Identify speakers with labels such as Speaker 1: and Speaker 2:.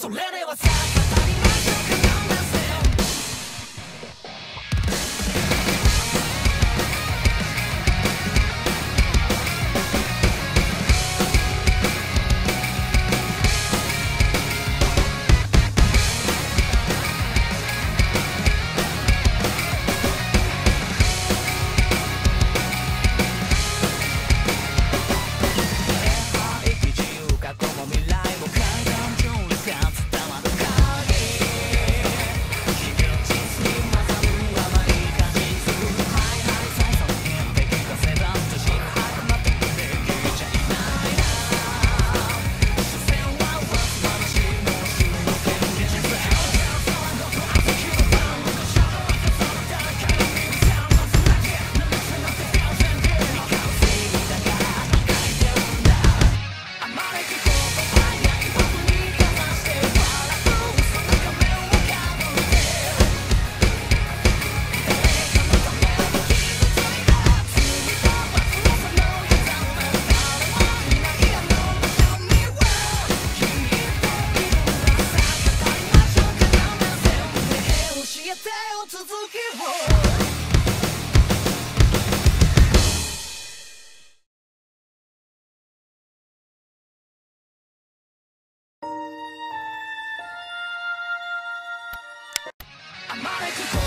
Speaker 1: それではさ語り Monica